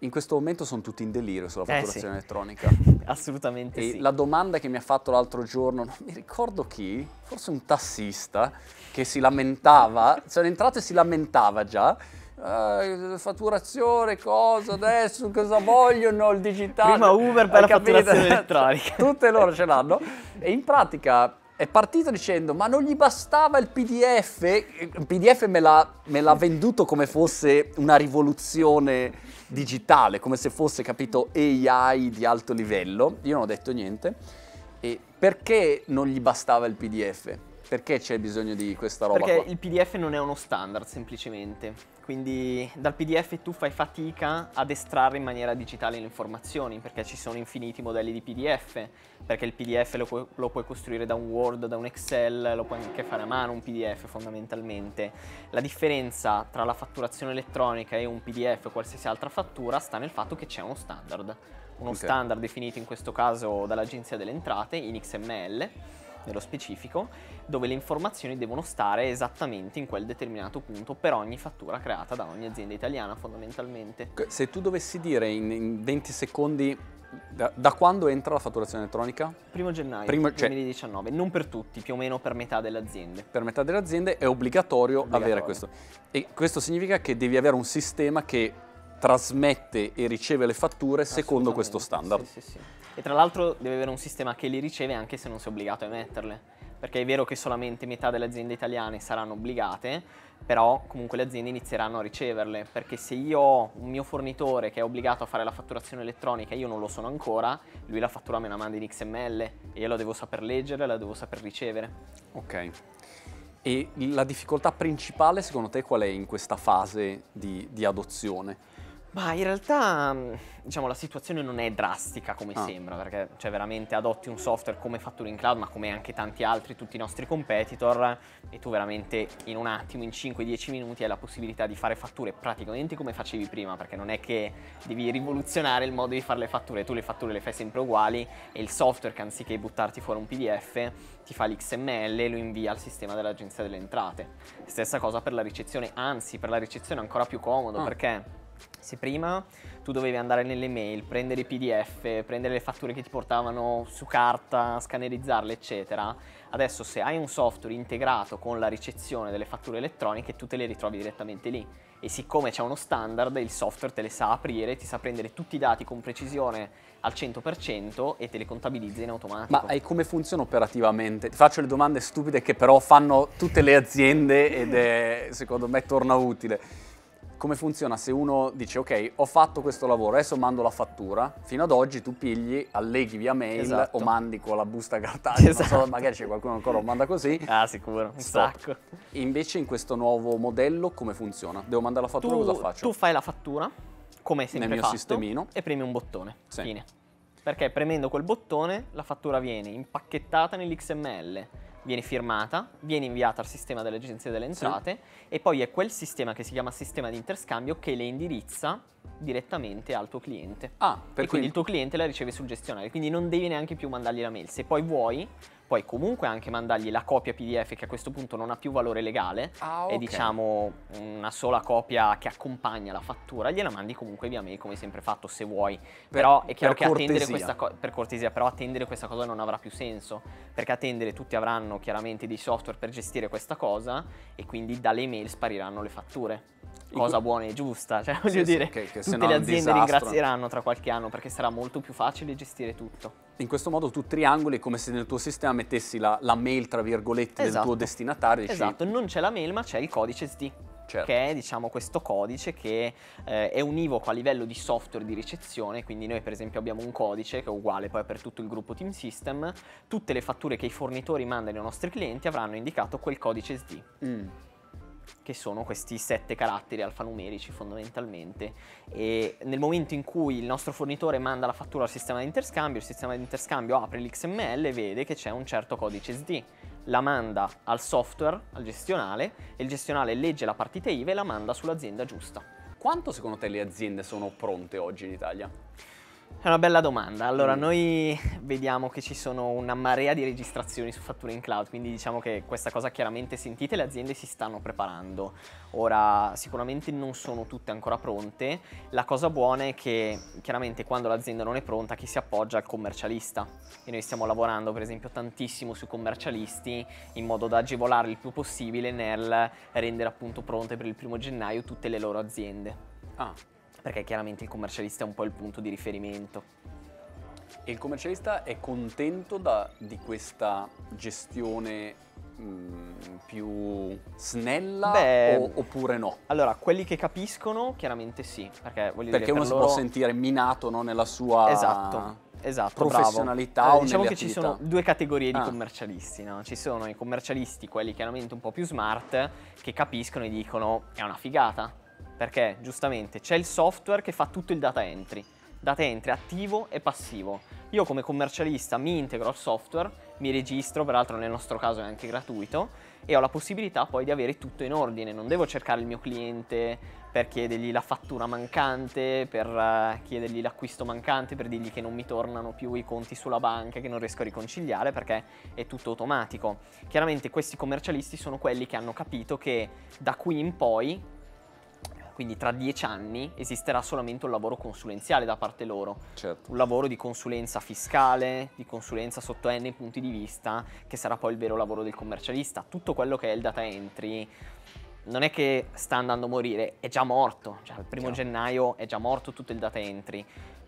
in questo momento sono tutti in delirio sulla Eh, fatturazione sì. elettronica. Assolutamente E sì. la domanda che mi ha fatto l'altro giorno, non mi ricordo chi, forse un tassista, che si lamentava, sono entrato e si lamentava già. "Eh, fatturazione, cosa adesso, cosa vogliono il digitale? Prima Uber per la fatturazione elettronica. Tutte loro ce l'hanno. E in pratica è partito dicendo ma non gli bastava il PDF? Il PDF me l'ha, me l'ha venduto come fosse una rivoluzione digitale, come se fosse, capito, AI di alto livello. Io non ho detto niente. E perché non gli bastava il PDF? Perché c'è bisogno di questa roba Perché qua? il PDF non è uno standard semplicemente, quindi dal PDF tu fai fatica ad estrarre in maniera digitale le informazioni, perché ci sono infiniti modelli di PDF, perché il PDF lo puoi, lo puoi costruire da un Word, da un Excel, lo puoi anche fare a mano un PDF fondamentalmente. La differenza tra la fatturazione elettronica e un PDF o qualsiasi altra fattura sta nel fatto che c'è uno standard, uno Ok. standard definito in questo caso dall'Agenzia delle Entrate in XML nello specifico, dove le informazioni devono stare esattamente in quel determinato punto per ogni fattura creata da ogni azienda italiana fondamentalmente. Se tu dovessi dire in, in 20 secondi da, da quando entra la fatturazione elettronica? Primo gennaio Primo- cioè- 2019, non per tutti, più o meno per metà delle aziende. per metà delle aziende è obbligatorio, Obbligatorio. avere questo. E questo significa che devi avere un sistema che trasmette e riceve le fatture secondo questo standard. Sì, sì, sì. E tra l'altro deve avere un sistema che li riceve anche se non sei obbligato a emetterle. Perché è vero che solamente metà delle aziende italiane saranno obbligate, però comunque le aziende inizieranno a riceverle. Perché se io ho un mio fornitore che è obbligato a fare la fatturazione elettronica e io non lo sono ancora, lui la fattura me la manda in XML e io la devo saper leggere, la devo saper ricevere. Ok. E la difficoltà principale secondo te qual è in questa fase di, di adozione? Ma in realtà, mh, diciamo, la situazione non è drastica come Ah. sembra, perché cioè, veramente adotti un software come Fattura in Cloud, ma come anche tanti altri, tutti i nostri competitor, e tu veramente in un attimo, in 5-10 minuti, hai la possibilità di fare fatture praticamente come facevi prima, perché non è che devi rivoluzionare il modo di fare le fatture, tu le fatture le fai sempre uguali e il software che anziché buttarti fuori un PDF ti fa l'XML e lo invia al sistema dell'Agenzia delle Entrate. Stessa cosa per la ricezione, anzi per la ricezione è ancora più comodo Ah. perché se prima tu dovevi andare nelle mail, prendere i PDF, prendere le fatture che ti portavano su carta, scannerizzarle, eccetera, adesso se hai un software integrato con la ricezione delle fatture elettroniche, tu te le ritrovi direttamente lì. E siccome c'è uno standard, il software te le sa aprire, ti sa prendere tutti i dati con precisione al 100% e te li contabilizza in automatico. Ma e come funziona operativamente? Ti faccio le domande stupide che però fanno tutte le aziende ed è secondo me torna utile. Come funziona se uno dice ok ho fatto questo lavoro, adesso mando la fattura, fino ad oggi tu pigli, alleghi via mail Esatto. o mandi con la busta cartacea, non so, Esatto. magari c'è qualcuno ancora lo manda così. Ah, sicuro, un Stop. sacco. Invece in questo nuovo modello come funziona? Devo mandare la fattura, cosa faccio? tu fai la fattura, come sempre Nel mio fatto, sistemino. e premi un bottone. Sì. Fine. Perché premendo quel bottone la fattura viene impacchettata nell'XML, viene firmata, viene inviata al sistema dell'Agenzia delle Entrate e poi è quel sistema che si chiama sistema di interscambio che le indirizza direttamente al tuo cliente. Ah, per e quindi il tuo cliente la riceve sul gestionale, quindi non devi neanche più mandargli la mail. Se poi vuoi, puoi comunque anche mandargli la copia PDF che a questo punto non ha più valore legale, Ah, è ok. diciamo una sola copia che accompagna la fattura, gliela mandi comunque via mail come sempre fatto se vuoi. però è chiaro per che attendere cortesia. questa cosa per cortesia, però attendere questa cosa non avrà più senso, perché attendere tutti avranno chiaramente dei software per gestire questa cosa e quindi dalle mail spariranno le fatture. Cosa buona e giusta, cioè voglio Sì, sì, dire, che- che se tutte le è aziende disastro. ringrazieranno tra qualche anno perché sarà molto più facile gestire tutto. In questo modo tu triangoli come se nel tuo sistema mettessi la, la mail, tra virgolette, del Esatto. tuo destinatario Esatto, non c'è la mail ma c'è il codice SD. Certo. Che è diciamo questo codice che eh, è univoco a livello di software di ricezione, quindi noi per esempio abbiamo un codice che è uguale poi per tutto il gruppo Team System, tutte le fatture che i fornitori mandano ai nostri clienti avranno indicato quel codice SD, "Mm, che sono questi sette caratteri alfanumerici fondamentalmente. E nel momento in cui il nostro fornitore manda la fattura al sistema di interscambio, il sistema di interscambio apre l'XML e vede che c'è un certo codice SD. La manda al software, al gestionale, e il gestionale legge la partita IVA e la manda sull'azienda giusta. Quanto secondo te le aziende sono pronte oggi in Italia? È una bella domanda. Allora, Mm. noi vediamo che ci sono una marea di registrazioni su fatture in cloud, quindi diciamo che questa cosa chiaramente sentite, le aziende si stanno preparando. Ora, sicuramente non sono tutte ancora pronte. La cosa buona è che chiaramente quando l'azienda non è pronta, chi si appoggia al commercialista. E noi stiamo lavorando, per esempio, tantissimo sui commercialisti in modo da agevolare il più possibile nel rendere appunto pronte per il primo gennaio tutte le loro aziende. Ah, Perché chiaramente il commercialista è un po' il punto di riferimento. e il commercialista è contento da- di questa gestione mm, più snella Beh, o- oppure no? Allora, quelli che capiscono, chiaramente sì, perché Perché dire, uno per si loro... può sentire minato no, nella sua Esatto, esatto, professionalità bravo. o diciamo che ci attività. sono due categorie di Ah. commercialisti, no? Ci sono i commercialisti, quelli chiaramente un po' più smart, che capiscono e dicono è una figata, perché giustamente c'è il software che fa tutto il data entry, data entry attivo e passivo. Io come commercialista mi integro al software, mi registro, peraltro nel nostro caso è anche gratuito, e ho la possibilità poi di avere tutto in ordine, non devo cercare il mio cliente per chiedergli la fattura mancante, per eh, chiedergli l'acquisto mancante, per dirgli che non mi tornano più i conti sulla banca, che non riesco a riconciliare perché è tutto automatico. Chiaramente questi commercialisti sono quelli che hanno capito che da qui in poi, quindi tra dieci anni, esisterà solamente un lavoro consulenziale da parte loro Certo. un lavoro di consulenza fiscale, di consulenza sotto n punti di vista, che sarà poi il vero lavoro del commercialista. Tutto quello che è il data entry non è che sta andando a morire, è già morto. Cioè, il primo Chiaro. gennaio è già morto tutto il data entry.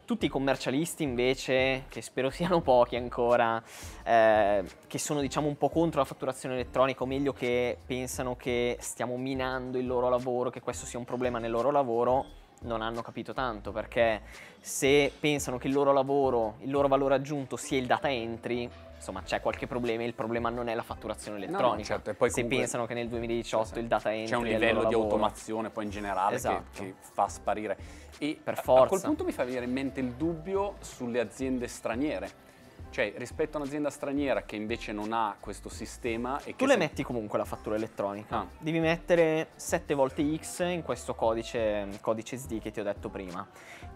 Tutti i commercialisti invece, che spero siano pochi ancora, eh, che sono diciamo un po' contro la fatturazione elettronica, o meglio che pensano che stiamo minando il loro lavoro, che questo sia un problema nel loro lavoro, non hanno capito tanto, perché se pensano che il loro lavoro, il loro valore aggiunto sia il data entry, insomma c'è qualche problema, il problema non è la fatturazione No, no, elettronica. certo, se comunque- pensano che nel 2018 Sì, sì. il data entry C'è un livello di automazione poi in generale che- Esatto. che, fa sparire. E Per a- A forza. quel punto mi fa venire in mente il dubbio sulle aziende straniere. Cioè, rispetto a un'azienda straniera che invece non ha questo sistema e Tu che le se- metti comunque la fattura elettronica. Ah. Devi mettere 7 volte X in questo codice, codice SD che ti ho detto prima.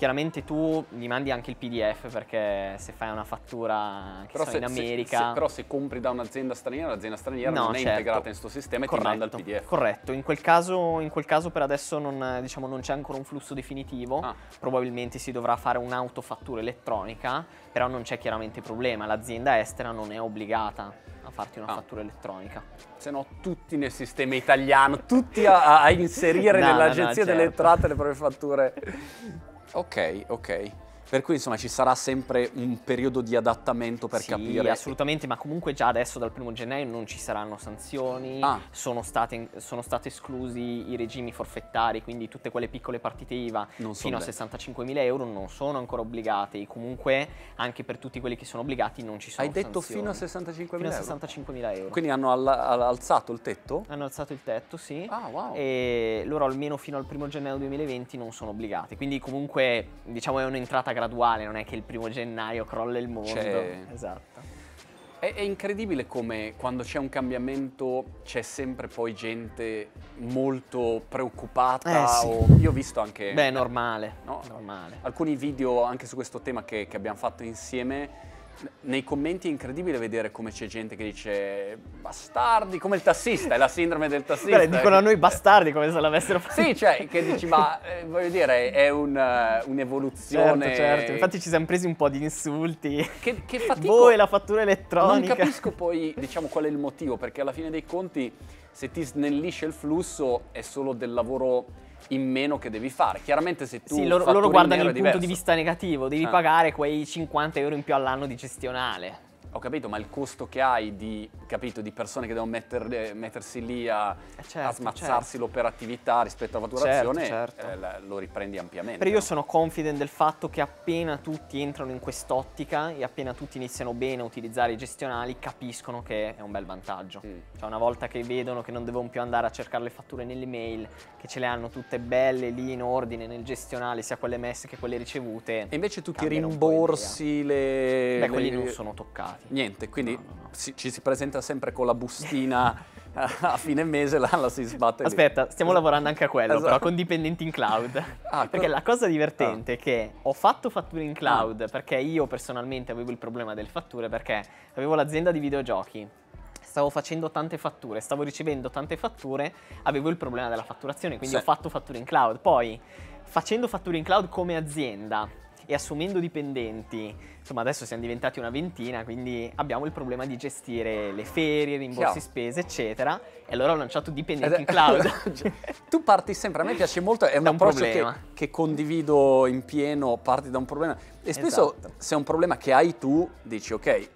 Chiaramente tu gli mandi anche il PDF perché se fai una fattura che Però so, se, in se- America... se- però se compri da un'azienda straniera, l'azienda straniera No, non è certo. integrata in questo sistema e ti manda il PDF. Corretto, in quel caso, in quel caso per adesso non, diciamo, non c'è ancora un flusso definitivo, Ah. probabilmente si dovrà fare un'autofattura elettronica, però non c'è chiaramente problema, l'azienda estera non è obbligata a farti una Ah. fattura elettronica. Se no, tutti nel sistema italiano, tutti a, a inserire No, no, no, nell'agenzia delle certo. entrate le proprie fatture. Ok, ok. Per cui insomma ci sarà sempre un periodo di adattamento per sì, capire. assolutamente, ma comunque già adesso dal primo gennaio non ci saranno sanzioni, Ah. sono, state, sono stati esclusi i regimi forfettari, quindi tutte quelle piccole partite IVA Non fino a sono 65.000 euro non sono ancora obbligate, e comunque anche per tutti quelli che sono obbligati non ci sono Hai detto sanzioni. fino a 65.000 Fino a euro? 65.000 euro. Quindi hanno alla- al- alzato il tetto? Hanno alzato il tetto, sì. Ah, wow. E loro almeno fino al primo gennaio 2020 non sono obbligati. Quindi comunque diciamo è un'entrata graduale, non è che il primo gennaio crolla il mondo. C'è- Esatto. È, è incredibile come quando c'è un cambiamento c'è sempre poi gente molto preoccupata. Eh, sì. o- Io ho visto anche Beh, normale. No. normale. alcuni video anche su questo tema che, che abbiamo fatto insieme. Nei commenti è incredibile vedere come c'è gente che dice bastardi, come il tassista, è la sindrome del tassista. Beh, dicono a noi bastardi come se l'avessero fatto. Sì, cioè, che dici, ma eh, voglio dire, è un, eh, un'evoluzione. Certo, certo. Infatti ci siamo presi un po' di insulti. che, che fatico. Voi la fattura Non elettronica. capisco poi, diciamo, qual è il motivo, perché alla fine dei conti, se ti snellisce il flusso, è solo del lavoro in meno che devi fare. Chiaramente se tu Sì, loro, loro guardano il punto di vista negativo, devi Ah. pagare quei 50 euro in più all'anno di gestionale. Ho capito, ma il costo che hai di, capito, di persone che devono metter- mettersi lì a, Eh, certo, a smazzarsi l'operatività rispetto alla fatturazione, Certo, certo. eh, lo riprendi ampiamente. Però io no? sono confident del fatto che appena tutti entrano in quest'ottica e appena tutti iniziano bene a utilizzare i gestionali, capiscono che è un bel vantaggio. Mm. Cioè una volta che vedono che non devono più andare a cercare le fatture nelle mail, che ce le hanno tutte belle lì in ordine nel gestionale, sia quelle emesse che quelle ricevute. E invece tu ti cambiano un po' rimborsi le... Beh, quelli le- non sono toccati. Niente, quindi No, no, no. si- ci si presenta sempre con la bustina a fine mese la, la si sbatte lì. Aspetta, stiamo lavorando anche a quello, Esatto. però con dipendenti in cloud. Ah, perché la cosa divertente Ah. è che ho fatto fatture in cloud perché io personalmente avevo il problema delle fatture perché avevo l'azienda di videogiochi. Stavo facendo tante fatture, stavo ricevendo tante fatture, avevo il problema della fatturazione, quindi Sì. ho fatto fatture in cloud. Poi, facendo fatture in cloud come azienda e assumendo dipendenti, insomma adesso siamo diventati una ventina, quindi abbiamo il problema di gestire le ferie, rimborsi Chiaro. spese, eccetera. E allora ho lanciato dipendenti in cloud. tu parti sempre, a me piace molto, è un Da un approccio che, problema. che condivido in pieno, parti da un problema. E spesso Esatto. se è un problema che hai tu, dici ok, eh,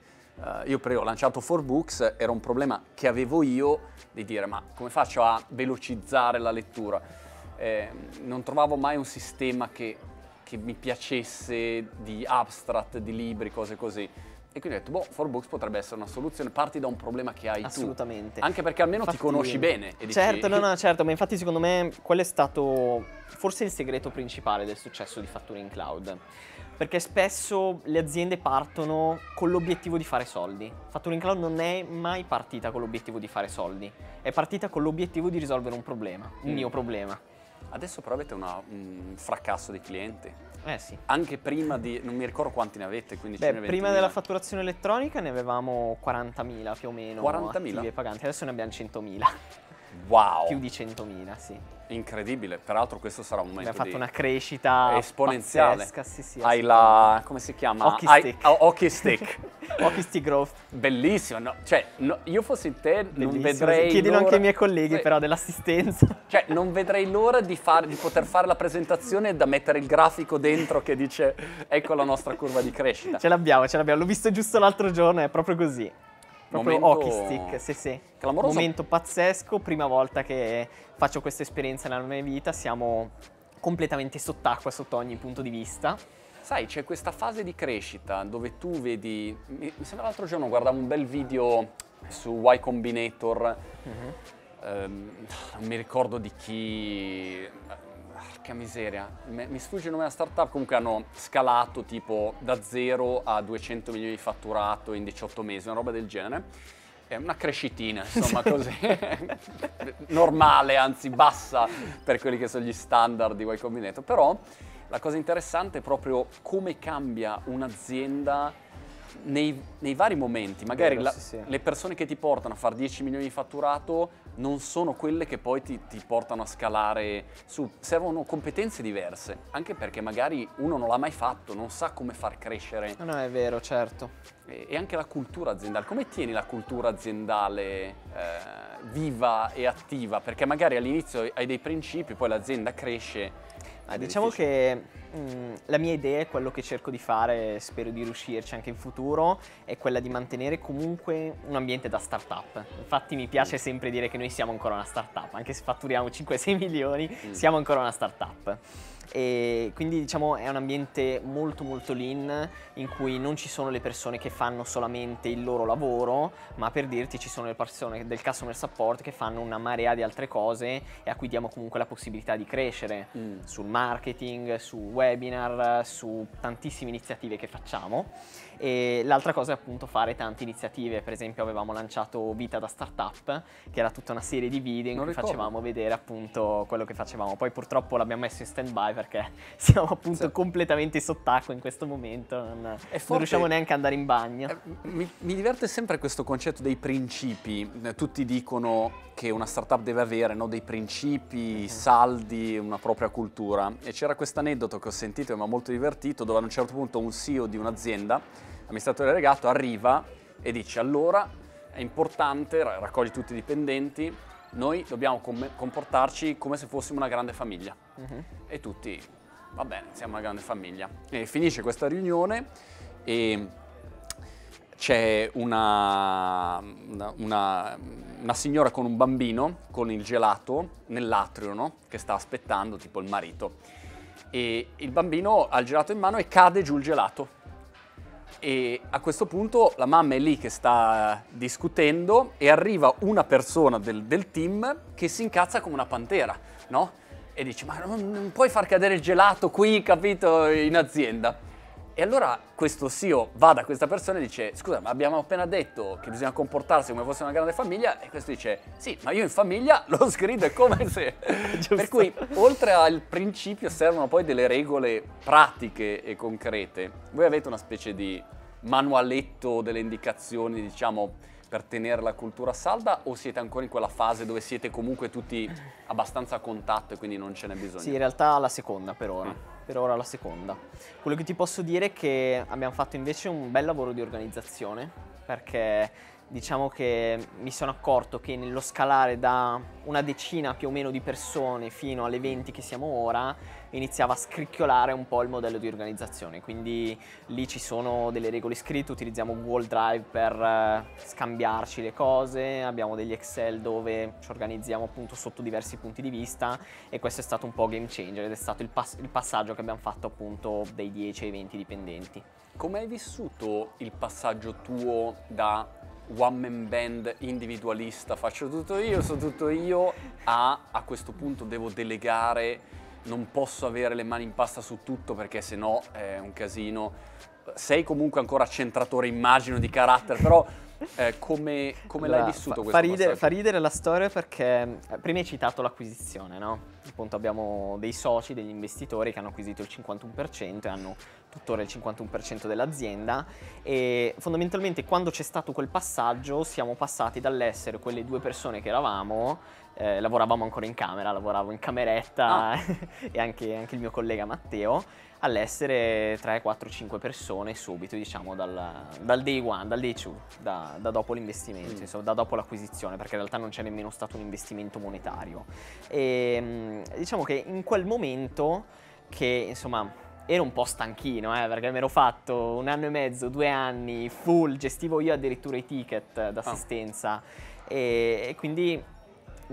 io prima ho lanciato 4Books, era un problema che avevo io di dire ma come faccio a velocizzare la lettura? Eh, non trovavo mai un sistema che, che mi piacesse di abstract, di libri, cose così. E quindi ho detto, boh, 4Books potrebbe essere una soluzione, parti da un problema che hai tu. Assolutamente. Anche perché almeno Infatti- ti conosci bene. E dici, Certo, no, no, certo, ma infatti secondo me quello è stato forse il segreto principale del successo di Fatture in Cloud. Perché spesso le aziende partono con l'obiettivo di fare soldi. Fatture in Cloud non è mai partita con l'obiettivo di fare soldi, è partita con l'obiettivo di risolvere un problema, un Mm. mio problema. Adesso però avete una- un fracasso di clienti. Eh sì. Anche prima di... non mi ricordo quanti ne avete, 15 Beh, prima della fatturazione elettronica ne avevamo 40.000 più o meno 40.000? attivi e paganti, adesso ne abbiamo 100.000, Wow! più di 100.000, sì. Incredibile. Peraltro questo sarà un momento Abbiamo fatto di... una crescita esponenziale. pazzesca, sì, sì, Hai la... come si chiama? Hockey Hai- stick. oh, hockey stick. Hockey stick growth. Bellissimo. no? Cioè, no, io fossi in te non Bellissimo, vedrei sì. Chiedilo anche ai miei colleghi Sì. però dell'assistenza. Cioè, non vedrei l'ora di, fare- di poter fare la presentazione da mettere il grafico dentro che dice ecco la nostra curva di crescita. Ce l'abbiamo, ce l'abbiamo. L'ho visto giusto l'altro giorno, è proprio così. Proprio Momento hockey stick, sì sì. clamoroso. Momento pazzesco, prima volta che faccio questa esperienza nella mia vita, siamo completamente sott'acqua sotto ogni punto di vista. Sai, c'è questa fase di crescita dove tu vedi. Mi, sembra l'altro giorno guardavo un bel video su Y Combinator. ehm, non mi ricordo di chi. Porca miseria, mi, sfugge il nome della startup. Comunque hanno scalato tipo da 0 a 200 milioni di fatturato in 18 mesi, una roba del genere. È una crescitina, insomma, così. Normale, anzi bassa per quelli che sono gli standard di Y Combinator. Però la cosa interessante è proprio come cambia un'azienda nei, nei vari momenti. Magari Vero, la- sì, sì. le persone che ti portano a fare 10 milioni di fatturato non sono quelle che poi ti, ti portano a scalare su. Servono competenze diverse, anche perché magari uno non l'ha mai fatto, non sa come far crescere. No, è vero, certo. E, e anche la cultura aziendale. Come tieni la cultura aziendale eh, viva e attiva? Perché magari all'inizio hai dei principi, poi l'azienda cresce. Ah, diciamo difficile. che mm, la mia idea è quello che cerco di fare, spero di riuscirci anche in futuro, è quella di mantenere comunque un ambiente da startup. Infatti mi piace sempre dire che noi siamo ancora una startup, anche se fatturiamo 5-6 milioni, Mm. siamo ancora una startup. E quindi diciamo è un ambiente molto molto lean in cui non ci sono le persone che fanno solamente il loro lavoro, ma per dirti ci sono le persone del customer support che fanno una marea di altre cose e a cui diamo comunque la possibilità di crescere Mm. sul marketing, su webinar, su tantissime iniziative che facciamo. E l'altra cosa è appunto fare tante iniziative, per esempio avevamo lanciato Vita da Startup, che era tutta una serie di video in Non cui ricordo. facevamo vedere appunto quello che facevamo. Poi purtroppo l'abbiamo messo in stand by perché siamo appunto Sì. completamente sott'acqua in questo momento, non, non riusciamo neanche ad andare in bagno. Eh, Mi, mi diverte sempre questo concetto dei principi. Eh, Tutti dicono che una startup deve avere no, dei principi, saldi, una propria cultura. E c'era questo aneddoto che ho sentito e mi ha molto divertito, dove a un certo punto un CEO di un'azienda, amministratore delegato, arriva e dice allora è importante, ra- raccogli tutti i dipendenti, noi dobbiamo com- comportarci come se fossimo una grande famiglia. Mhm. E tutti, va bene, siamo una grande famiglia. E finisce questa riunione e c'è una, una- una- una signora con un bambino con il gelato nell'atrio, no? Che sta aspettando, tipo il marito. E il bambino ha il gelato in mano e cade giù il gelato. E a questo punto la mamma è lì che sta discutendo e arriva una persona del, del team che si incazza come una pantera, no? E dice, ma non, non puoi far cadere il gelato qui, capito, in azienda. E allora questo CEO va da questa persona e dice, scusa, ma abbiamo appena detto che bisogna comportarsi come fosse una grande famiglia, e questo dice, sì, ma io in famiglia lo sgrido, è come se... per cui, oltre al principio, servono poi delle regole pratiche e concrete. Voi avete una specie di manualetto delle indicazioni, diciamo, per tenere la cultura salda o siete ancora in quella fase dove siete comunque tutti abbastanza a contatto e quindi non ce n'è bisogno? Sì, in realtà la seconda per ora. Mm per ora la seconda. Quello che ti posso dire è che abbiamo fatto invece un bel lavoro di organizzazione perché diciamo che mi sono accorto che nello scalare da una decina più o meno di persone fino alle 20 che siamo ora iniziava a scricchiolare un po' il modello di organizzazione. Quindi lì ci sono delle regole scritte utilizziamo Google Drive per eh, scambiarci le cose abbiamo degli Excel dove ci organizziamo appunto sotto diversi punti di vista e questo è stato un po' game changer ed è stato il, pass- il passaggio che abbiamo fatto appunto dai 10 ai 20 dipendenti. Come hai vissuto il passaggio tuo da one man band individualista, faccio tutto io, so tutto io, a a questo punto devo delegare, non posso avere le mani in pasta su tutto perché sennò è un casino. Sei comunque ancora centratore, immagino, di carattere, però eh, come, come allora, l'hai vissuto fa, questo fa ridere, fa ridere, la storia perché eh, prima hai citato l'acquisizione, no? Appunto abbiamo dei soci, degli investitori che hanno acquisito il 51% e hanno tuttora il 51% dell'azienda e fondamentalmente quando c'è stato quel passaggio siamo passati dall'essere quelle due persone che eravamo, eh, lavoravamo ancora in camera, lavoravo in cameretta ah. e anche, anche il mio collega Matteo, all'essere 3, 4, 5 persone subito, diciamo, dal, dal day one, dal day two, da, da dopo l'investimento, mm. insomma, da dopo l'acquisizione, perché in realtà non c'è nemmeno stato un investimento monetario. E mm, diciamo che in quel momento che, insomma, ero un po' stanchino, eh, perché mi ero fatto un anno e mezzo, due anni full, gestivo io addirittura i ticket d'assistenza oh. e, e quindi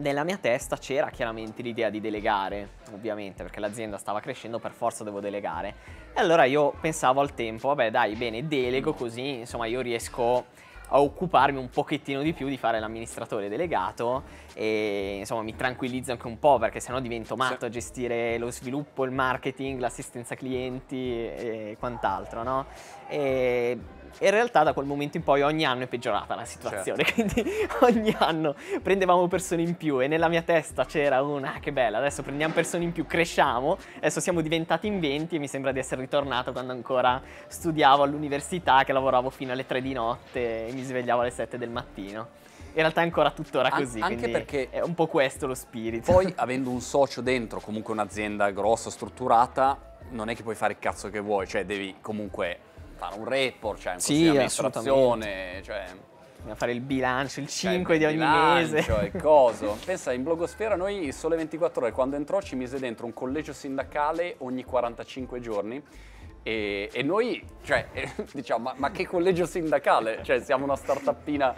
nella mia testa c'era chiaramente l'idea di delegare, ovviamente, perché l'azienda stava crescendo, per forza devo delegare. E allora io pensavo al tempo, vabbè dai, bene, delego così, insomma, io riesco a occuparmi un pochettino di più di fare l'amministratore delegato e insomma mi tranquillizza anche un po' perché sennò divento matto sì. a gestire lo sviluppo, il marketing, l'assistenza clienti e quant'altro, no? E e in realtà da quel momento in poi ogni anno è peggiorata la situazione, certo. quindi ogni anno prendevamo persone in più e nella mia testa c'era una, ah, che bella, adesso prendiamo persone in più, cresciamo, adesso siamo diventati in 20 e mi sembra di essere ritornato quando ancora studiavo all'università, che lavoravo fino alle 3 di notte e mi svegliavo alle 7 del mattino. In realtà è ancora tuttora così, An- anche perché è un po' questo lo spirito. Poi avendo un socio dentro, comunque un'azienda grossa, strutturata, non è che puoi fare il cazzo che vuoi, cioè devi comunque fare un report, cioè un sì, amministrazione, cioè Bisogna fare il bilancio, il 5 cioè, di ogni bilancio, mese. e coso. Pensa, in blogosfera noi il Sole 24 Ore, quando entrò, ci mise dentro un collegio sindacale ogni 45 giorni. E, e noi, cioè, diciamo, ma, ma, che collegio sindacale? Cioè, siamo una startupina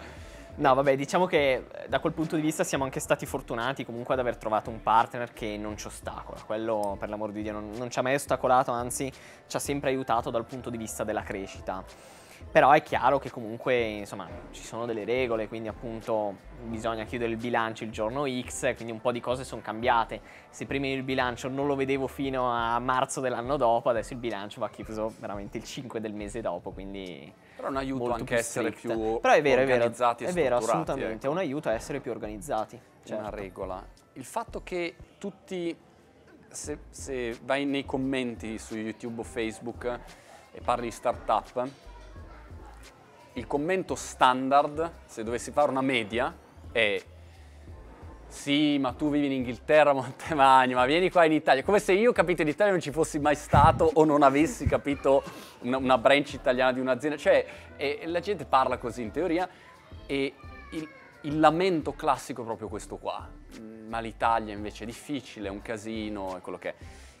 No, vabbè, diciamo che eh, da quel punto di vista siamo anche stati fortunati comunque ad aver trovato un partner che non ci ostacola. Quello, per l'amor di Dio, non, non ci ha mai ostacolato, anzi ci ha sempre aiutato dal punto di vista della crescita. Però è chiaro che comunque insomma, ci sono delle regole, quindi appunto bisogna chiudere il bilancio il giorno X, quindi un po' di cose sono cambiate. Se prima il bilancio non lo vedevo fino a marzo dell'anno dopo, adesso il bilancio va chiuso veramente il 5 del mese dopo, quindi Però un aiuto anche a essere più Però è vero, organizzati è vero, è vero, assolutamente, ecco. è un aiuto a essere più organizzati. Certo. Una regola. Il fatto che tutti, se, se vai nei commenti su YouTube o Facebook e parli di startup, il commento standard, se dovessi fare una media, è sì, ma tu vivi in Inghilterra, Montemagno, ma vieni qua in Italia. Come se io, capito, in Italia non ci fossi mai stato o non avessi, capito, una, una branch italiana di un'azienda. Cioè, e, e la gente parla così in teoria e il, il lamento classico è proprio questo qua. Mm, ma l'Italia invece è difficile, è un casino, è quello che è.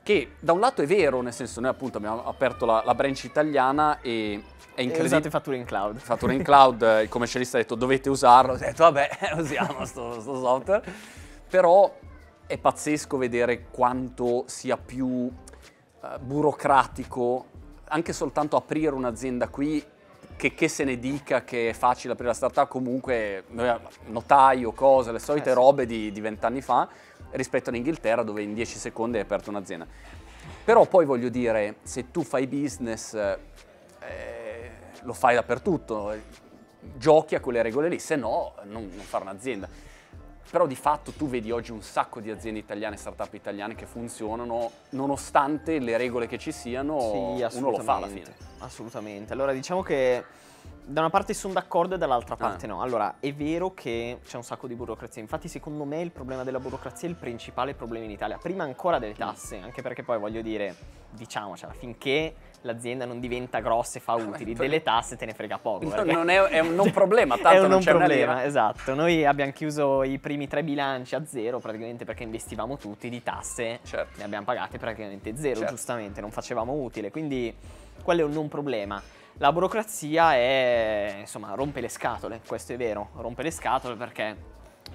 Che da un lato è vero, nel senso noi appunto abbiamo aperto la, la branch italiana e è incredibile. Usate fatture in cloud. Fatture in cloud, il commercialista ha detto dovete usarlo, ho detto vabbè usiamo sto, sto software, però è pazzesco vedere quanto sia più uh, burocratico anche soltanto aprire un'azienda qui che, che, se ne dica che è facile aprire la startup, comunque notaio, cose, le solite eh sì. robe di vent'anni fa rispetto all'Inghilterra dove in 10 secondi hai aperto un'azienda. Però poi voglio dire, se tu fai business, eh, lo fai dappertutto, giochi a quelle regole lì, se no non, non fare un'azienda. Però di fatto tu vedi oggi un sacco di aziende italiane, startup italiane che funzionano nonostante le regole che ci siano, sì, uno lo fa alla fine. Assolutamente. Allora diciamo che da una parte sono d'accordo e dall'altra parte ah. no. Allora, è vero che c'è un sacco di burocrazia. Infatti, secondo me il problema della burocrazia è il principale problema in Italia, prima ancora delle tasse, anche perché poi voglio dire, diciamocela, finché l'azienda non diventa grossa e fa utili, delle tasse te ne frega poco. No, non è, è, un non problema, tanto è un non, non problema, esatto. Noi abbiamo chiuso i primi tre bilanci a zero, praticamente perché investivamo tutti di tasse, certo. ne abbiamo pagate praticamente zero, certo. giustamente, non facevamo utile, quindi quello è un non problema. La burocrazia è, insomma, rompe le scatole, questo è vero, rompe le scatole perché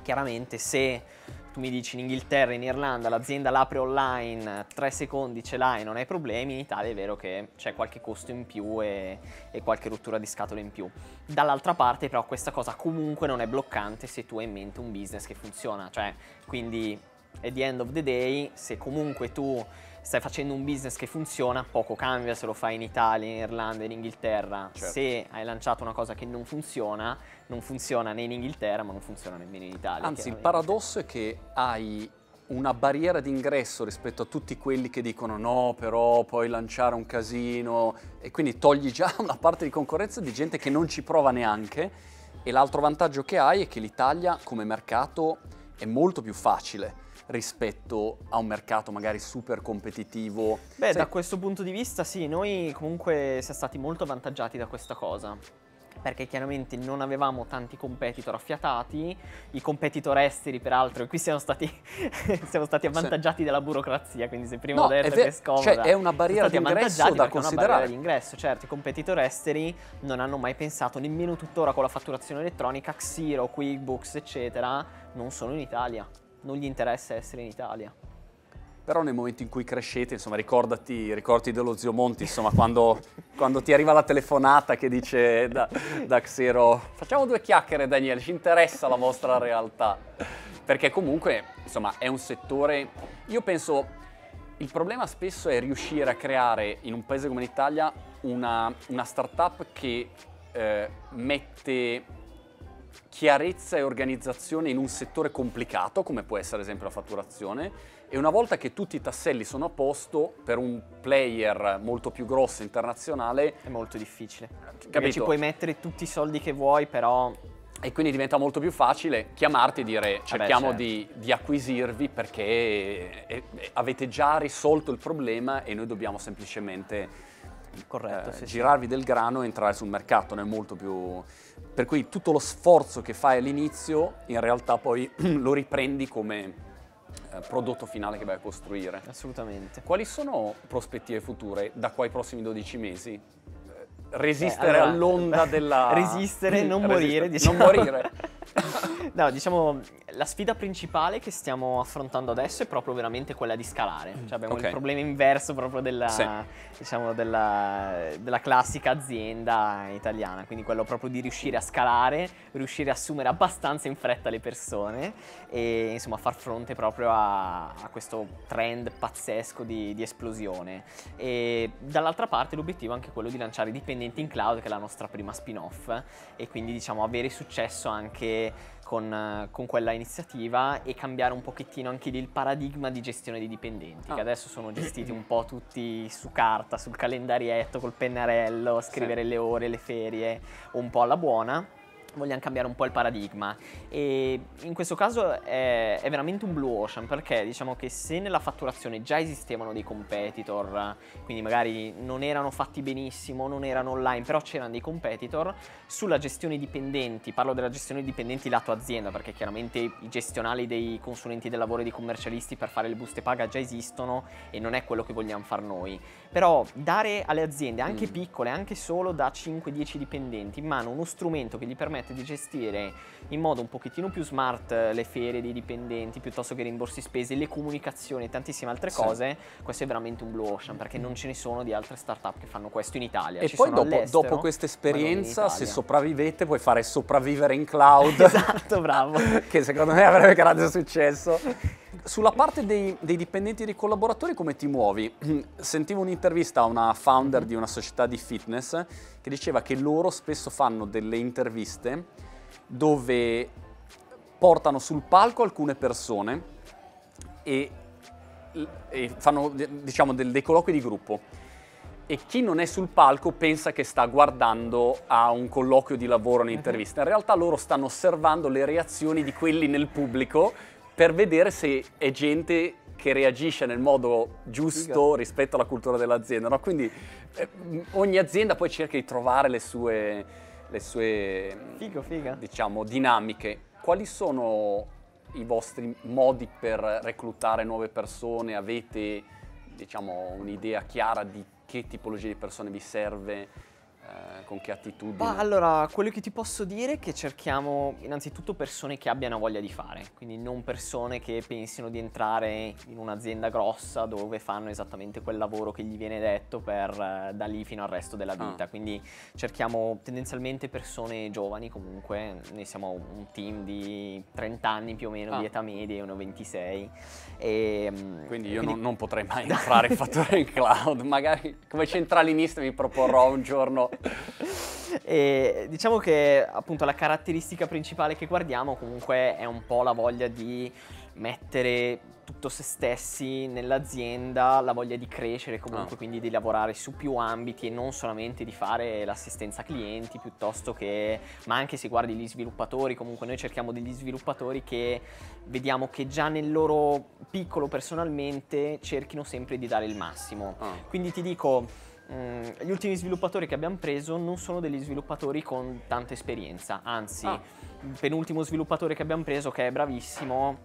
chiaramente se tu mi dici in Inghilterra, in Irlanda, l'azienda l'apre online, tre secondi ce l'hai, non hai problemi, in Italia è vero che c'è qualche costo in più e, e qualche rottura di scatole in più. Dall'altra parte però questa cosa comunque non è bloccante se tu hai in mente un business che funziona, cioè quindi at the end of the day, se comunque tu stai facendo un business che funziona, poco cambia se lo fai in Italia, in Irlanda, in Inghilterra. Certo. Se hai lanciato una cosa che non funziona, non funziona né in Inghilterra, ma non funziona nemmeno in Italia. Anzi, il paradosso è che hai una barriera d'ingresso rispetto a tutti quelli che dicono no, però puoi lanciare un casino e quindi togli già una parte di concorrenza di gente che non ci prova neanche e l'altro vantaggio che hai è che l'Italia come mercato è molto più facile rispetto a un mercato magari super competitivo? Beh, Sai... da questo punto di vista sì, noi comunque siamo stati molto avvantaggiati da questa cosa perché chiaramente non avevamo tanti competitor affiatati, i competitor esteri peraltro, e qui siamo stati, siamo stati avvantaggiati dalla burocrazia, quindi se prima no, detto che è scomoda, cioè è una barriera d'ingresso da considerare. È una barriera d'ingresso, certo, i competitor esteri non hanno mai pensato, nemmeno tuttora con la fatturazione elettronica, Xero, QuickBooks, eccetera, non sono in Italia non gli interessa essere in Italia. Però nel momento in cui crescete, insomma, ricordati, ricordati dello zio Monti, insomma, quando, quando, ti arriva la telefonata che dice da, da Xero facciamo due chiacchiere Daniele, ci interessa la vostra realtà. Perché comunque, insomma, è un settore, io penso, il problema spesso è riuscire a creare in un paese come l'Italia una, una startup che eh, mette chiarezza e organizzazione in un settore complicato, come può essere ad esempio la fatturazione, e una volta che tutti i tasselli sono a posto, per un player molto più grosso internazionale... È molto difficile. Capito? Ci puoi mettere tutti i soldi che vuoi, però... E quindi diventa molto più facile chiamarti e dire cerchiamo Vabbè, certo. di, di, acquisirvi perché eh, eh, avete già risolto il problema e noi dobbiamo semplicemente Corretto, eh, sì, girarvi sì. del grano e entrare sul mercato, non è molto più... Per cui tutto lo sforzo che fai all'inizio in realtà poi lo riprendi come eh, prodotto finale che vai a costruire. Assolutamente. Quali sono prospettive future da qua ai prossimi 12 mesi? Eh, resistere eh, allora, all'onda della... Resistere, non morire, diciamo. Non morire. no, diciamo, la sfida principale che stiamo affrontando adesso è proprio veramente quella di scalare. Cioè abbiamo okay. il problema inverso proprio della, sì. diciamo, della, della, classica azienda italiana, quindi quello proprio di riuscire a scalare, riuscire a assumere abbastanza in fretta le persone e insomma far fronte proprio a, a questo trend pazzesco di, di esplosione. E dall'altra parte l'obiettivo è anche quello di lanciare i dipendenti in cloud, che è la nostra prima spin-off, e quindi diciamo avere successo anche con, con, quella iniziativa e cambiare un pochettino anche lì il paradigma di gestione dei dipendenti, ah. che adesso sono gestiti un po' tutti su carta, sul calendarietto, col pennarello, scrivere sì. le ore, le ferie, un po' alla buona vogliamo cambiare un po' il paradigma e in questo caso è, è, veramente un blue ocean perché diciamo che se nella fatturazione già esistevano dei competitor quindi magari non erano fatti benissimo non erano online però c'erano dei competitor sulla gestione dipendenti parlo della gestione dipendenti lato azienda perché chiaramente i gestionali dei consulenti del lavoro e dei commercialisti per fare le buste paga già esistono e non è quello che vogliamo fare noi però dare alle aziende anche mm. piccole anche solo da 5-10 dipendenti in mano uno strumento che gli permette permette di gestire in modo un pochettino più smart eh, le ferie dei dipendenti piuttosto che rimborsi spese, le comunicazioni e tantissime altre sì. cose, questo è veramente un blue ocean perché non ce ne sono di altre startup che fanno questo in Italia. E Ci poi dopo, dopo questa esperienza, se sopravvivete, puoi fare sopravvivere in cloud. esatto, bravo. che secondo me avrebbe grande successo. sulla parte dei, dei dipendenti e dei collaboratori come ti muovi? Sentivo un'intervista a una founder di una società di fitness che diceva che loro spesso fanno delle interviste dove portano sul palco alcune persone e, e fanno diciamo, dei colloqui di gruppo e chi non è sul palco pensa che sta guardando a un colloquio di lavoro, un'intervista. In realtà loro stanno osservando le reazioni di quelli nel pubblico per vedere se è gente che reagisce nel modo giusto rispetto alla cultura dell'azienda. No? Quindi eh, ogni azienda poi cerca di trovare le sue, le sue figo, figa. Diciamo, dinamiche. Quali sono i vostri modi per reclutare nuove persone? Avete diciamo, un'idea chiara di che tipologia di persone vi serve, eh, con che attitudine? Bah, allora, quello che ti posso dire è che cerchiamo innanzitutto persone che abbiano voglia di fare, quindi non persone che pensino di entrare in un'azienda grossa dove fanno esattamente quel lavoro che gli viene detto per eh, da lì fino al resto della ah. vita. Ah. Quindi cerchiamo tendenzialmente persone giovani comunque, noi siamo un team di 30 anni più o meno ah. di età media, uno 26. E, mm, quindi io quindi... Non, non, potrei mai entrare in fattore in cloud, magari come centralinista mi proporrò un giorno e diciamo che appunto la caratteristica principale che guardiamo comunque è un po' la voglia di mettere tutto se stessi nell'azienda, la voglia di crescere comunque, ah. quindi di lavorare su più ambiti e non solamente di fare l'assistenza clienti piuttosto che, ma anche se guardi gli sviluppatori, comunque noi cerchiamo degli sviluppatori che vediamo che già nel loro piccolo personalmente cerchino sempre di dare il massimo. Ah. Quindi ti dico Mm, gli ultimi sviluppatori che abbiamo preso non sono degli sviluppatori con tanta esperienza, anzi, ah. il penultimo sviluppatore che abbiamo preso, che è bravissimo,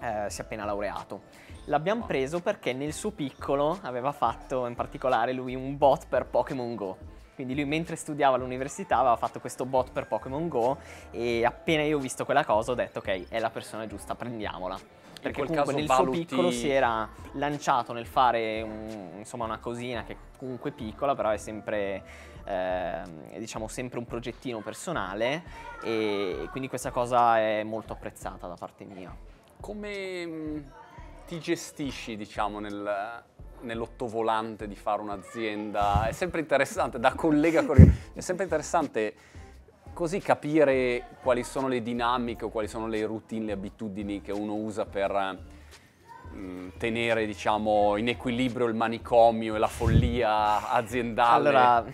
eh, si è appena laureato. L'abbiamo oh. preso perché nel suo piccolo aveva fatto in particolare lui un bot per Pokémon Go. Quindi lui mentre studiava all'università aveva fatto questo bot per Pokémon Go e appena io ho visto quella cosa ho detto ok, è la persona giusta, prendiamola perché comunque nel valuti... suo piccolo si era lanciato nel fare un, insomma, una cosina che comunque piccola, però è sempre, eh, diciamo, sempre un progettino personale e quindi questa cosa è molto apprezzata da parte mia. Come mm, ti gestisci, diciamo, nel, nell'ottovolante di fare un'azienda? È sempre interessante, da collega a collega, è sempre interessante così capire quali sono le dinamiche o quali sono le routine, le abitudini che uno usa per mm, tenere diciamo, in equilibrio il manicomio e la follia aziendale. Allora,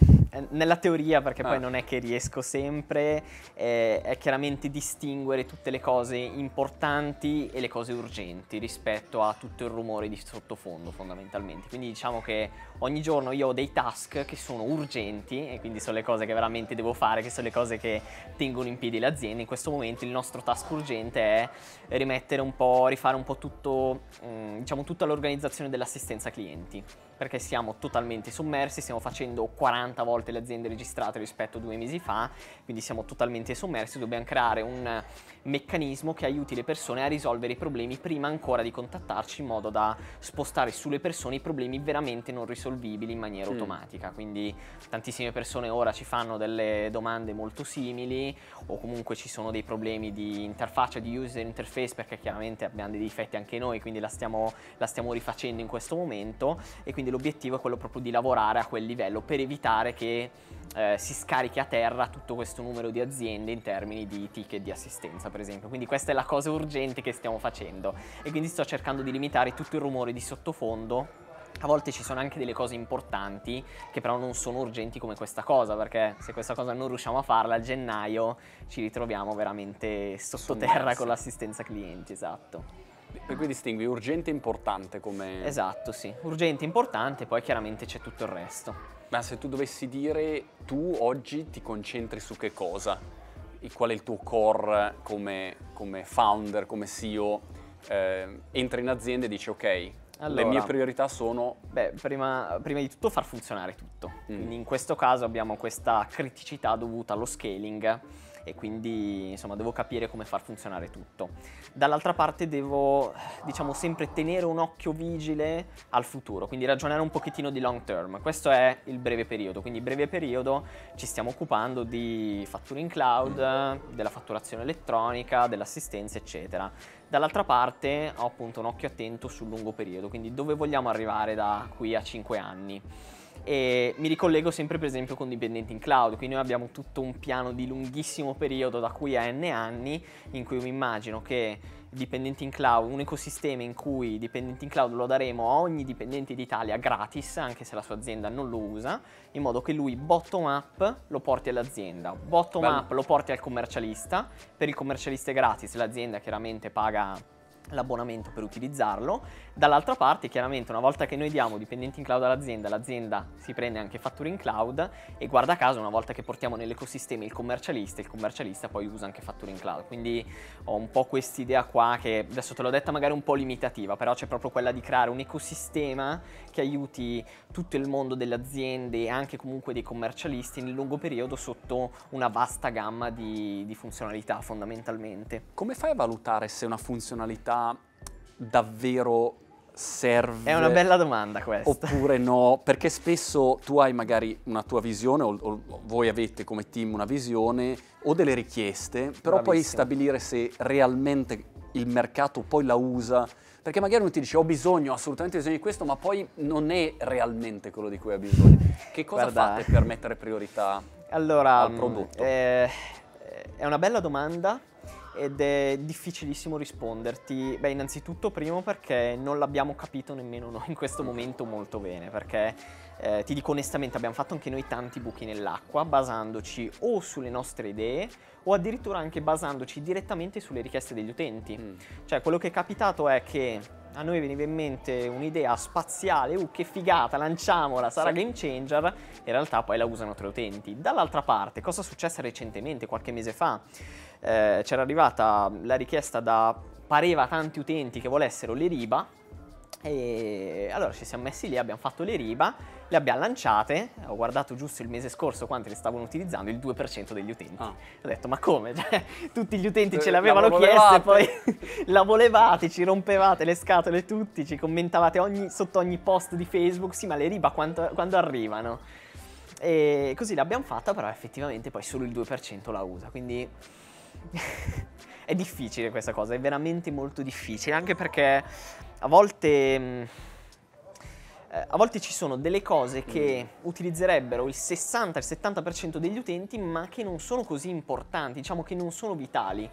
nella teoria, perché poi ah. non è che riesco sempre, eh, è chiaramente distinguere tutte le cose importanti e le cose urgenti rispetto a tutto il rumore di sottofondo fondamentalmente. Quindi diciamo che ogni giorno io ho dei task che sono urgenti e quindi sono le cose che veramente devo fare, che sono le cose che tengono in piedi l'azienda. In questo momento il nostro task urgente è rimettere un po', rifare un po' tutto, mm, diciamo tutta l'organizzazione dell'assistenza clienti perché siamo totalmente sommersi, stiamo facendo 40 volte le aziende registrate rispetto a due mesi fa, quindi siamo totalmente sommersi, dobbiamo creare un meccanismo che aiuti le persone a risolvere i problemi prima ancora di contattarci in modo da spostare sulle persone i problemi veramente non risolvibili in maniera mm. automatica. Quindi tantissime persone ora ci fanno delle domande molto simili o comunque ci sono dei problemi di interfaccia, di user interface perché chiaramente abbiamo dei difetti anche noi, quindi la stiamo, la stiamo rifacendo in questo momento e quindi l'obiettivo è quello proprio di lavorare a quel livello per evitare che eh, si scarichi a terra tutto questo numero di aziende in termini di ticket di assistenza per esempio. Quindi questa è la cosa urgente che stiamo facendo e quindi sto cercando di limitare tutto il rumore di sottofondo a volte ci sono anche delle cose importanti che però non sono urgenti come questa cosa, perché se questa cosa non riusciamo a farla a gennaio ci ritroviamo veramente sottoterra con l'assistenza clienti, esatto. Per cui distingui urgente e importante come... Esatto, sì. Urgente, importante, poi chiaramente c'è tutto il resto. Ma se tu dovessi dire, tu oggi ti concentri su che cosa? E qual è il tuo core come, come founder, come CEO? Eh, entri in azienda e dici, ok, allora, le mie priorità sono... Beh, prima, prima, di tutto far funzionare tutto. Mm. Quindi in questo caso abbiamo questa criticità dovuta allo scaling e quindi insomma devo capire come far funzionare tutto. Dall'altra parte devo diciamo sempre tenere un occhio vigile al futuro, quindi ragionare un pochettino di long term. Questo è il breve periodo, quindi breve periodo ci stiamo occupando di fatture in cloud, della fatturazione elettronica, dell'assistenza eccetera. Dall'altra parte ho appunto un occhio attento sul lungo periodo, quindi dove vogliamo arrivare da qui a 5 anni. E mi ricollego sempre per esempio con dipendenti in cloud, quindi noi abbiamo tutto un piano di lunghissimo periodo da qui a n anni in cui mi immagino che dipendenti in cloud, un ecosistema in cui dipendenti in cloud lo daremo a ogni dipendente d'Italia gratis, anche se la sua azienda non lo usa, in modo che lui bottom up lo porti all'azienda, bottom Bello. up lo porti al commercialista, per il commercialista è gratis, l'azienda chiaramente paga l'abbonamento per utilizzarlo. Dall'altra parte, chiaramente, una volta che noi diamo dipendenti in cloud all'azienda, l'azienda si prende anche fatture cloud e guarda caso, una volta che portiamo nell'ecosistema il commercialista, il commercialista poi usa anche fatture cloud. Quindi ho un po' quest'idea qua che adesso te l'ho detta magari un po' limitativa, però c'è proprio quella di creare un ecosistema che aiuti tutto il mondo delle aziende e anche comunque dei commercialisti nel lungo periodo sotto una vasta gamma di, di funzionalità fondamentalmente. Come fai a valutare se una funzionalità davvero serve? È una bella domanda questa. Oppure no? Perché spesso tu hai magari una tua visione o, o voi avete come team una visione o delle richieste, però Bravissimo. poi stabilire se realmente il mercato poi la usa perché magari uno ti dice ho bisogno, assolutamente bisogno di questo, ma poi non è realmente quello di cui ha bisogno. Che cosa Guarda, fate per mettere priorità allora, al prodotto? Eh, è una bella domanda ed è difficilissimo risponderti. Beh, innanzitutto primo perché non l'abbiamo capito nemmeno noi in questo momento molto bene, perché eh, ti dico onestamente abbiamo fatto anche noi tanti buchi nell'acqua basandoci o sulle nostre idee o addirittura anche basandoci direttamente sulle richieste degli utenti. Mm. Cioè quello che è capitato è che a noi veniva in mente un'idea spaziale, uh che figata, lanciamola, sarà sì. game changer, in realtà poi la usano tre utenti. Dall'altra parte, cosa è successo recentemente, qualche mese fa? Eh, c'era arrivata la richiesta da pareva tanti utenti che volessero le riba e allora ci siamo messi lì, abbiamo fatto le riba, le abbiamo lanciate, ho guardato giusto il mese scorso quanti le stavano utilizzando, il 2% degli utenti. Ah. Ho detto ma come? Cioè, tutti gli utenti ce l'avevano chieste, poi la volevate, ci rompevate le scatole tutti, ci commentavate ogni, sotto ogni post di Facebook, sì ma le riba quanto, quando arrivano? E così l'abbiamo fatta, però effettivamente poi solo il 2% la usa, quindi è difficile questa cosa, è veramente molto difficile, anche perché a volte... Mm, eh, a volte ci sono delle cose che utilizzerebbero il 60-70% degli utenti ma che non sono così importanti, diciamo che non sono vitali.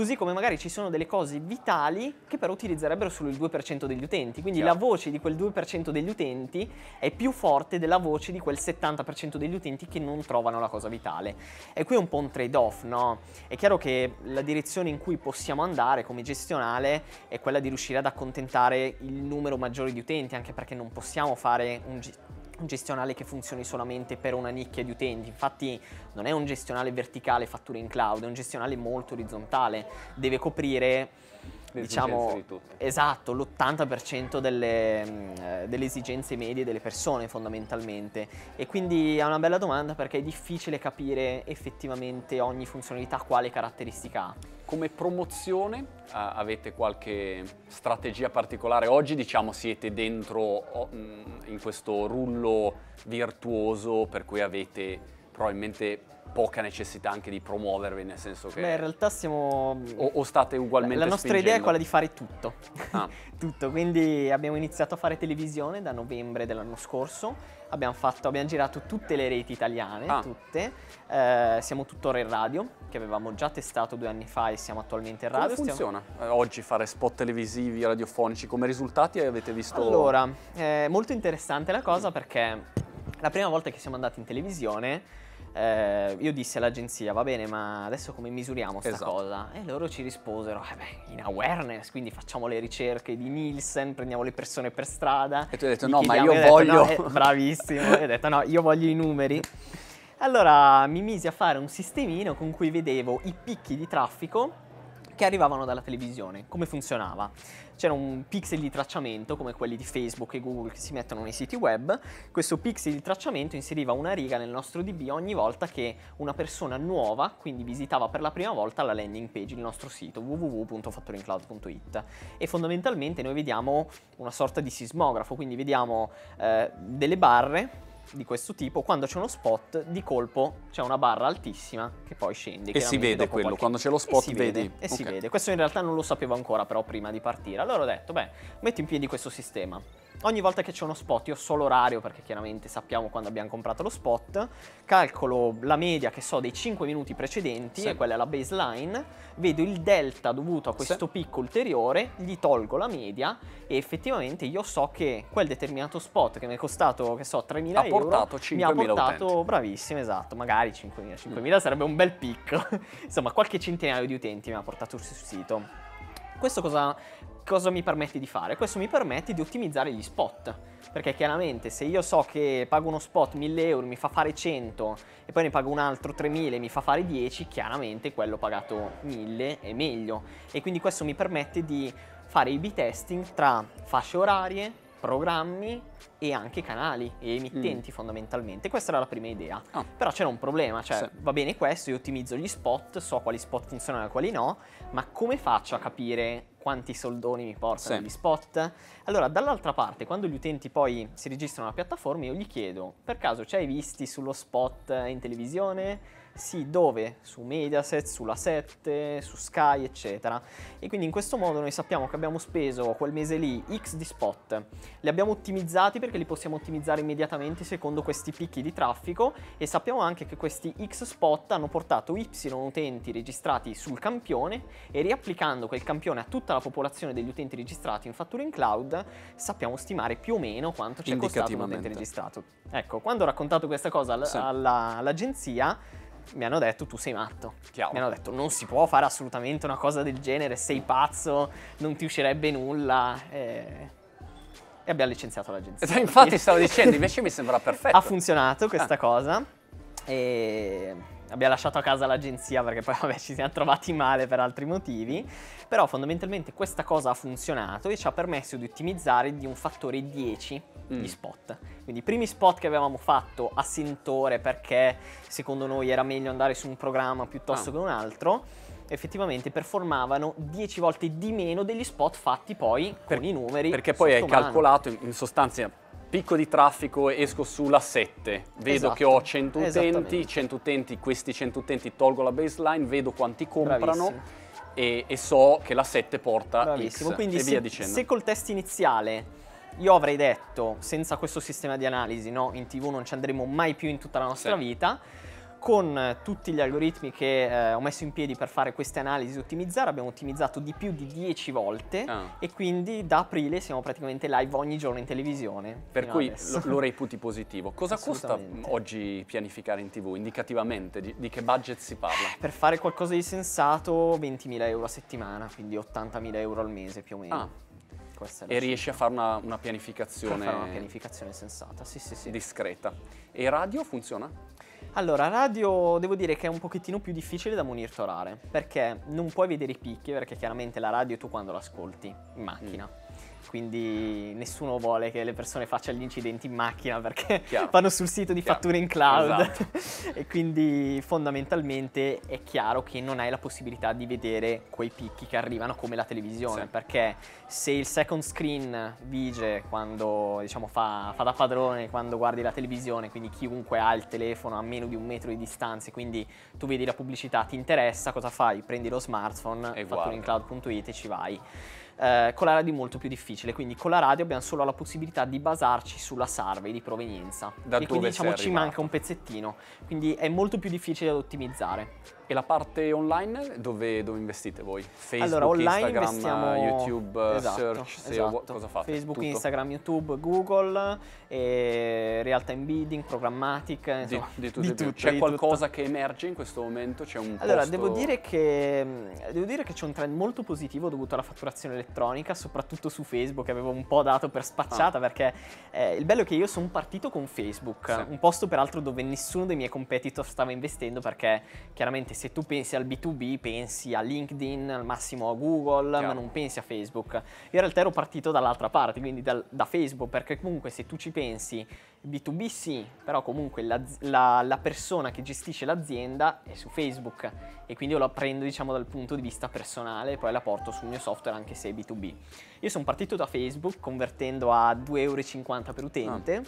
Così come magari ci sono delle cose vitali che però utilizzerebbero solo il 2% degli utenti. Quindi Chiaro. la voce di quel 2% degli utenti è più forte della voce di quel 70% degli utenti che non trovano la cosa vitale. E qui è un po' un trade-off, no? È chiaro che la direzione in cui possiamo andare come gestionale è quella di riuscire ad accontentare il numero maggiore di utenti, anche perché non possiamo fare un un gestionale che funzioni solamente per una nicchia di utenti, infatti non è un gestionale verticale fatture in cloud, è un gestionale molto orizzontale, deve coprire diciamo, di esatto, l'80% delle, mm, delle, esigenze medie delle persone fondamentalmente e quindi è una bella domanda perché è difficile capire effettivamente ogni funzionalità quale caratteristica ha. Come promozione avete qualche strategia particolare? Oggi diciamo siete dentro oh, in questo rullo virtuoso per cui avete probabilmente poca necessità anche di promuovervi, nel senso che... Beh, in realtà siamo... O, o state ugualmente La nostra spingendo? idea è quella di fare tutto. Ah. tutto, quindi abbiamo iniziato a fare televisione da novembre dell'anno scorso, abbiamo, fatto, abbiamo girato tutte le reti italiane, ah. tutte, eh, siamo tuttora in radio, che avevamo già testato due anni fa e siamo attualmente in radio. Come funziona stiamo... oggi fare spot televisivi, radiofonici, come risultati avete visto? Allora, è molto interessante la cosa perché la prima volta che siamo andati in televisione eh, io dissi all'agenzia, va bene, ma adesso come misuriamo questa esatto. cosa? E loro ci risposero, eh beh, in awareness, quindi facciamo le ricerche di Nielsen, prendiamo le persone per strada. E tu hai detto, no, ma io voglio... Detto, no, eh, bravissimo, e ho detto, no, io voglio i numeri. Allora mi misi a fare un sistemino con cui vedevo i picchi di traffico che arrivavano dalla televisione. Come funzionava? C'era un pixel di tracciamento, come quelli di Facebook e Google che si mettono nei siti web. Questo pixel di tracciamento inseriva una riga nel nostro DB ogni volta che una persona nuova, quindi visitava per la prima volta la landing page, il nostro sito www.factoringcloud.it. E fondamentalmente noi vediamo una sorta di sismografo, quindi vediamo eh, delle barre di questo tipo, quando c'è uno spot, di colpo c'è una barra altissima che poi scende. E si vede quello, qualche... quando c'è lo spot e vedi. Vede, e okay. si vede. Questo in realtà non lo sapevo ancora però prima di partire. Allora ho detto, beh, metti in piedi questo sistema ogni volta che c'è uno spot, io so l'orario perché chiaramente sappiamo quando abbiamo comprato lo spot, calcolo la media che so dei 5 minuti precedenti, sì. e quella è la baseline, vedo il delta dovuto a questo sì. picco ulteriore, gli tolgo la media e effettivamente io so che quel determinato spot che mi è costato, che so, 3.000 ha euro, portato mi ha portato, utenti. bravissimo, esatto, magari 5.000, 5.000 sarebbe un bel picco, insomma qualche centinaio di utenti mi ha portato sul sito. Questo cosa cosa mi permette di fare? Questo mi permette di ottimizzare gli spot, perché chiaramente se io so che pago uno spot 1000 euro mi fa fare 100 e poi ne pago un altro 3000 e mi fa fare 10, chiaramente quello pagato 1000 è meglio e quindi questo mi permette di fare i b testing tra fasce orarie, programmi e anche canali e emittenti mm. fondamentalmente. Questa era la prima idea. Oh. Però c'era un problema, cioè sì. va bene questo, io ottimizzo gli spot, so quali spot funzionano e quali no, ma come faccio a capire quanti soldoni mi portano sì. gli spot? Allora, dall'altra parte, quando gli utenti poi si registrano alla piattaforma, io gli chiedo, per caso ci hai visti sullo spot in televisione? Sì, dove? Su Mediaset, sulla 7, su Sky, eccetera. E quindi in questo modo noi sappiamo che abbiamo speso quel mese lì X di spot. Li abbiamo ottimizzati perché li possiamo ottimizzare immediatamente secondo questi picchi di traffico e sappiamo anche che questi X spot hanno portato Y utenti registrati sul campione e riapplicando quel campione a tutta la popolazione degli utenti registrati in Factoring Cloud sappiamo stimare più o meno quanto ci è costato un utente registrato. Ecco, quando ho raccontato questa cosa all- sì. alla- all'agenzia mi hanno detto tu sei matto. Chiaro. Mi hanno detto non si può fare assolutamente una cosa del genere, sei pazzo, non ti uscirebbe nulla. E, e abbiamo licenziato l'agenzia. Infatti stavo dicendo, invece mi sembra perfetto. Ha funzionato questa ah. cosa e abbiamo lasciato a casa l'agenzia perché poi vabbè ci siamo trovati male per altri motivi, però fondamentalmente questa cosa ha funzionato e ci ha permesso di ottimizzare di un fattore 10 mm. gli spot. Quindi i primi spot che avevamo fatto a sentore perché secondo noi era meglio andare su un programma piuttosto ah. che un altro, effettivamente performavano 10 volte di meno degli spot fatti poi per, con i numeri. Perché poi hai calcolato in sostanza picco di traffico, esco sulla 7, vedo esatto. che ho 100 utenti, 100 utenti, questi 100 utenti tolgo la baseline, vedo quanti comprano e, e, so che la 7 porta Bravissimo. X Quindi e se, via dicendo. Se col test iniziale io avrei detto, senza questo sistema di analisi, no, in tv non ci andremo mai più in tutta la nostra sì. vita, con tutti gli algoritmi che eh, ho messo in piedi per fare queste analisi e ottimizzare, abbiamo ottimizzato di più di 10 volte ah. e quindi da aprile siamo praticamente live ogni giorno in televisione. Per cui lo, lo, reputi positivo. Cosa costa oggi pianificare in tv indicativamente? Di, di, che budget si parla? Per fare qualcosa di sensato 20.000 euro a settimana, quindi 80.000 euro al mese più o meno. Ah e riesci a fare una, una pianificazione... fare una pianificazione sensata, sì sì sì. Discreta. E radio funziona? Allora, radio devo dire che è un pochettino più difficile da monitorare, perché non puoi vedere i picchi, perché chiaramente la radio tu quando l'ascolti in macchina. Mm quindi nessuno vuole che le persone facciano gli incidenti in macchina perché Chiaro. vanno sul sito di fatture in cloud esatto. e quindi fondamentalmente è chiaro che non hai la possibilità di vedere quei picchi che arrivano come la televisione sì. perché se il second screen vige quando diciamo fa, fa da padrone quando guardi la televisione quindi chiunque ha il telefono a meno di un metro di distanza quindi tu vedi la pubblicità ti interessa cosa fai? prendi lo smartphone fatturincloud.it e ci vai eh, con la radio è molto più difficile, quindi con la radio abbiamo solo la possibilità di basarci sulla survey di provenienza. Da e quindi diciamo ci manca un pezzettino, quindi è molto più difficile da ottimizzare. E la parte online dove, dove investite voi? Facebook, allora, online Instagram, investiamo... YouTube, esatto, search, esatto. cosa fate? Facebook, Tutto? Instagram, YouTube, Google, real time bidding, programmatic, insomma, di, di, tutto, di tutto. C'è qualcosa tutto. che emerge in questo momento? C'è un allora, posto... devo dire, che, devo dire che c'è un trend molto positivo dovuto alla fatturazione elettronica, soprattutto su Facebook, che avevo un po' dato per spacciata, ah. perché eh, il bello è che io sono partito con Facebook, sì. un posto peraltro dove nessuno dei miei competitor stava investendo, perché chiaramente se tu pensi al B2B pensi a LinkedIn, al massimo a Google, Chiaro. ma non pensi a Facebook. Io in realtà ero partito dall'altra parte, quindi dal- da Facebook, perché comunque se tu ci pensi, B2B sì, però comunque la, la- la persona che gestisce l'azienda è su Facebook e quindi io la prendo diciamo dal punto di vista personale e poi la porto sul mio software anche se è B2B. Io sono partito da Facebook convertendo a 2,50 euro per utente.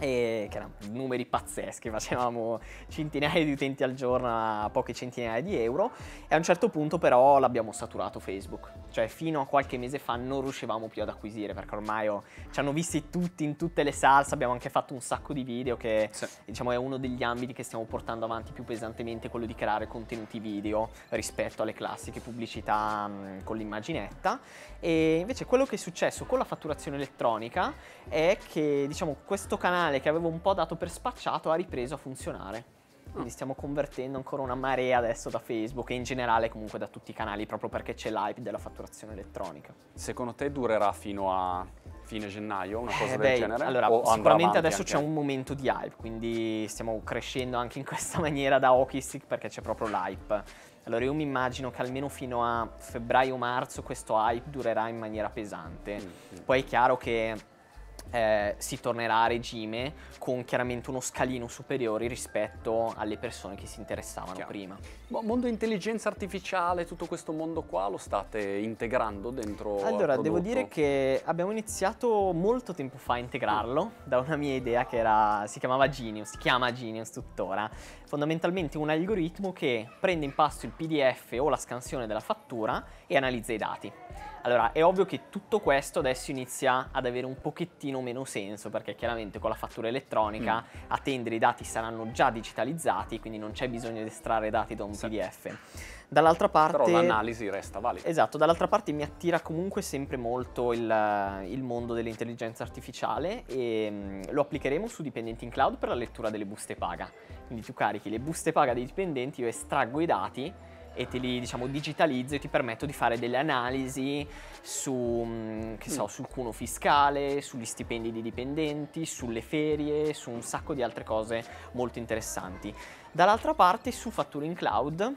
E che erano numeri pazzeschi, facevamo centinaia di utenti al giorno a poche centinaia di euro. E a un certo punto però l'abbiamo saturato Facebook, cioè fino a qualche mese fa non riuscivamo più ad acquisire perché ormai oh, ci hanno visti tutti in tutte le salse, abbiamo anche fatto un sacco di video che Sì. diciamo è uno degli ambiti che stiamo portando avanti più pesantemente, quello di creare contenuti video rispetto alle classiche pubblicità mh, con l'immaginetta. E invece quello che è successo con la fatturazione elettronica è che diciamo questo canale che avevo un po' dato per spacciato ha ripreso a funzionare. Quindi stiamo convertendo ancora una marea adesso da Facebook e in generale comunque da tutti i canali proprio perché c'è l'hype della fatturazione elettronica. Secondo te durerà fino a fine gennaio, una cosa Eh, del beh, genere? Allora, O sicuramente adesso c'è un momento di hype, quindi stiamo crescendo anche in questa maniera da hockey stick perché c'è proprio l'hype. Allora io mi immagino che almeno fino a febbraio-marzo questo hype durerà in maniera pesante. Mm, Poi è chiaro che eh, si tornerà a regime con chiaramente uno scalino superiore rispetto alle persone che si interessavano Chiaro. prima. Mo- Mondo intelligenza artificiale, tutto questo mondo qua lo state integrando dentro al Allora, devo dire che abbiamo iniziato molto tempo fa a integrarlo da una mia idea che era, si chiamava Genius, si chiama Genius tuttora. Fondamentalmente un algoritmo che prende in pasto il PDF o la scansione della fattura e analizza i dati. Allora, è ovvio che tutto questo adesso inizia ad avere un pochettino meno senso perché chiaramente con la fattura elettronica a tendere i dati saranno già digitalizzati, quindi non c'è bisogno di estrarre dati da un Sì. PDF. Dall'altra parte... Però l'analisi resta valida. Esatto, dall'altra parte mi attira comunque sempre molto il, il mondo dell'intelligenza artificiale e mm, lo applicheremo su dipendenti in cloud per la lettura delle buste paga. Quindi tu carichi le buste paga dei dipendenti, io estraggo i dati e te li diciamo digitalizzo e ti permetto di fare delle analisi su, mm, che so, Mm. sul cuno fiscale, sugli stipendi dei dipendenti, sulle ferie, su un sacco di altre cose molto interessanti. Dall'altra parte su fatture in cloud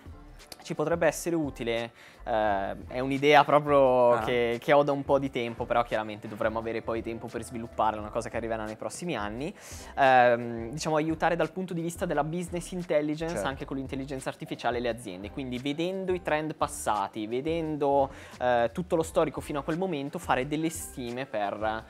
ci potrebbe essere utile, eh, è un'idea proprio Ah. che, che ho da un po' di tempo, però chiaramente dovremmo avere poi tempo per svilupparla, una cosa che arriverà nei prossimi anni, Ehm, diciamo aiutare dal punto di vista della business intelligence Certo. anche con l'intelligenza artificiale le aziende, quindi vedendo i trend passati, vedendo eh, tutto lo storico fino a quel momento, fare delle stime per...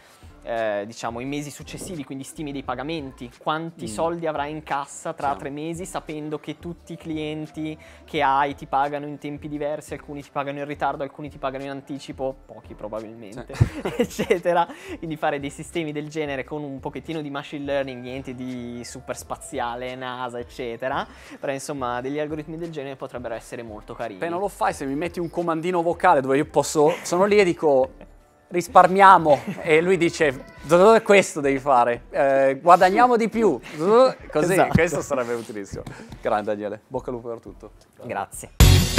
eh, diciamo i mesi successivi, quindi stime dei pagamenti, quanti Mm. soldi avrai in cassa tra Sì. tre mesi sapendo che tutti i clienti che hai ti pagano in tempi diversi, alcuni ti pagano in ritardo, alcuni ti pagano in anticipo, pochi probabilmente, eccetera. Quindi fare dei sistemi del genere con un pochettino di machine learning, niente di super spaziale, NASA, eccetera. Però insomma degli algoritmi del genere potrebbero essere molto carini. Appena lo fai, se mi metti un comandino vocale dove io posso, sono lì e dico risparmiamo e lui dice "Dove questo devi fare, Eh, guadagniamo di più, così, Esatto. questo sarebbe utilissimo. Grande Daniele, bocca al lupo per tutto. Grazie.